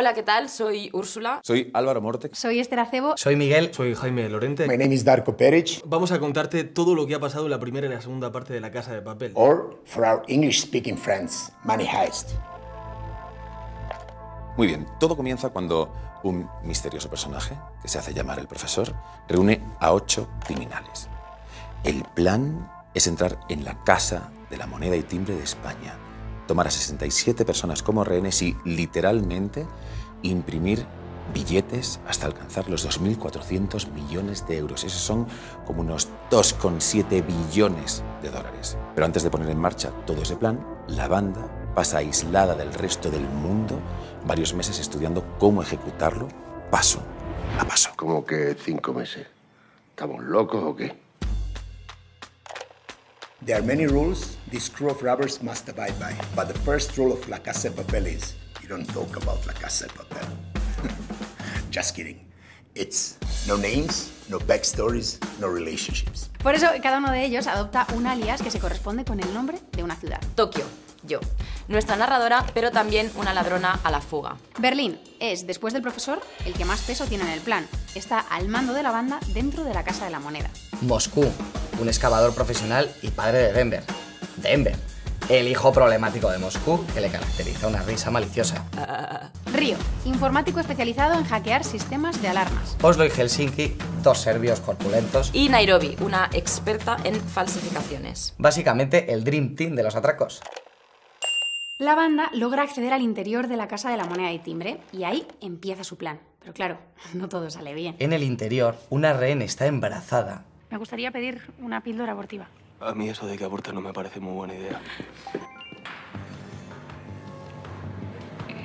Hola, ¿qué tal? Soy Úrsula. Soy Álvaro Mortex. Soy Esther Acebo. Soy Miguel. Soy Jaime Lorente. My name is Darko Peric. Vamos a contarte todo lo que ha pasado en la primera y la segunda parte de La Casa de Papel. Or, for our English-speaking friends, Money Heist. Muy bien, todo comienza cuando un misterioso personaje, que se hace llamar el profesor, reúne a ocho criminales. El plan es entrar en la Casa de la Moneda y Timbre de España, tomar a 67 personas como rehenes y, literalmente, imprimir billetes hasta alcanzar los 2.400 millones de euros. Esos son como unos 2,7 billones de dólares. Pero antes de poner en marcha todo ese plan, la banda pasa aislada del resto del mundo varios meses estudiando cómo ejecutarlo paso a paso. ¿Cómo que cinco meses? ¿Estamos locos o qué? There are many rules this crew of robbers must abide by. But the first rule of La Casa de Papel is you don't talk about La Casa de Papel. Just kidding. It's no names, no backstories, no relationships. Por eso cada uno de ellos adopta un alias que se corresponde con el nombre de una ciudad. Tokio, yo. Nuestra narradora, pero también una ladrona a la fuga. Berlín es, después del profesor, el que más peso tiene en el plan. Está al mando de la banda dentro de la Casa de la Moneda. Moscú, un excavador profesional y padre de Denver. Denver, el hijo problemático de Moscú que le caracteriza una risa maliciosa. Río, informático especializado en hackear sistemas de alarmas. Oslo y Helsinki, dos serbios corpulentos. Y Nairobi, una experta en falsificaciones. Básicamente el Dream Team de los atracos. La banda logra acceder al interior de la Casa de la Moneda y Timbre y ahí empieza su plan. Pero claro, no todo sale bien. En el interior, una rehén está embarazada. Me gustaría pedir una píldora abortiva. A mí eso de que abortar no me parece muy buena idea.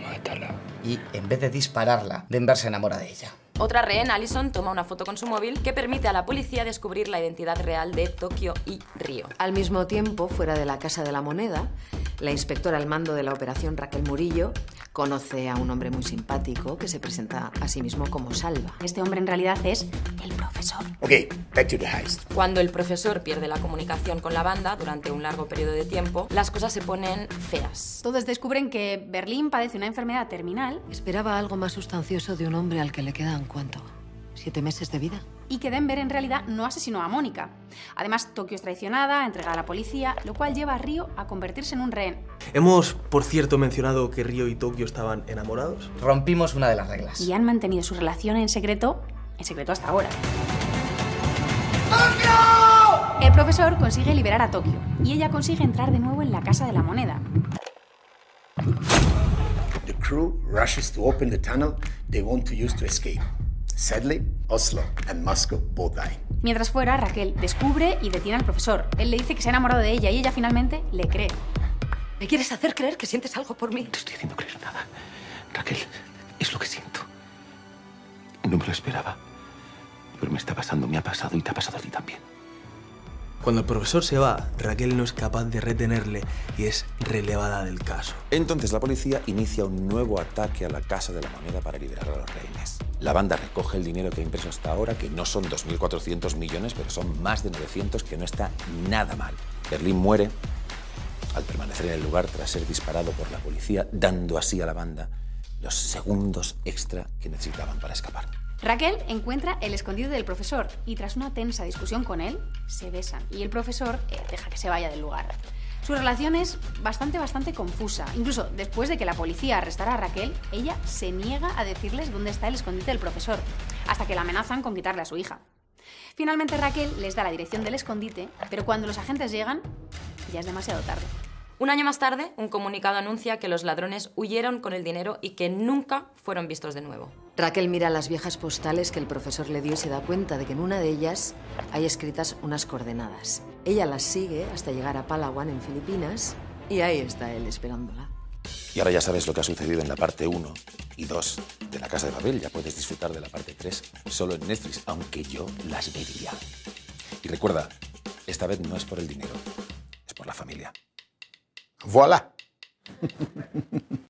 Mátala. Y en vez de dispararla, Denver se enamora de ella. Otra rehén, Allison, toma una foto con su móvil que permite a la policía descubrir la identidad real de Tokio y Río. Al mismo tiempo, fuera de la Casa de la Moneda, la inspectora al mando de la operación Raquel Murillo conoce a un hombre muy simpático que se presenta a sí mismo como Salva. Este hombre en realidad es el profesor. Okay, back to the heist. Cuando el profesor pierde la comunicación con la banda durante un largo periodo de tiempo, las cosas se ponen feas. Todos descubren que Berlín padece una enfermedad terminal Esperaba algo más sustancioso de un hombre al que le quedan, ¿cuánto? ¿Siete meses de vida? y que Denver en realidad no asesinó a Mónica. Además, Tokio es traicionada, entregada a la policía, lo cual lleva a Río a convertirse en un rehén. Hemos, por cierto, mencionado que Río y Tokio estaban enamorados. Rompimos una de las reglas. Y han mantenido su relación en secreto, en secreto hasta ahora. El profesor consigue liberar a Tokio y ella consigue entrar de nuevo en la Casa de la Moneda. The crew rushes to open the tunnel they want to use to escape. Sadly, Oslo and Moscow both die. Mientras fuera, Raquel descubre y detiene al profesor. Él le dice que se ha enamorado de ella y ella finalmente le cree. ¿Me quieres hacer creer que sientes algo por mí? No estoy haciendo creer nada. Raquel, es lo que siento. No me lo esperaba. Pero me está pasando, me ha pasado y te ha pasado a ti también. Cuando el profesor se va, Raquel no es capaz de retenerle y es relevada del caso. Entonces la policía inicia un nuevo ataque a la Casa de la Moneda para liberar a los rehenes. La banda recoge el dinero que ha impreso hasta ahora, que no son 2.400 millones, pero son más de 900, que no está nada mal. Berlín muere al permanecer en el lugar tras ser disparado por la policía, dando así a la banda los segundos extra que necesitaban para escapar. Raquel encuentra el escondite del profesor y tras una tensa discusión con él, se besan y el profesor eh, deja que se vaya del lugar. Su relación es bastante, bastante confusa. Incluso después de que la policía arrestara a Raquel, ella se niega a decirles dónde está el escondite del profesor, hasta que la amenazan con quitarle a su hija. Finalmente Raquel les da la dirección del escondite, pero cuando los agentes llegan, ya es demasiado tarde. Un año más tarde, un comunicado anuncia que los ladrones huyeron con el dinero y que nunca fueron vistos de nuevo. Raquel mira las viejas postales que el profesor le dio y se da cuenta de que en una de ellas hay escritas unas coordenadas. Ella las sigue hasta llegar a Palawan, en Filipinas, y ahí está él esperándola. Y ahora ya sabes lo que ha sucedido en la parte 1 y 2 de La Casa de Babel. Ya puedes disfrutar de la parte 3 solo en Netflix, aunque yo las vería. Y recuerda, esta vez no es por el dinero, es por la familia. Voilà!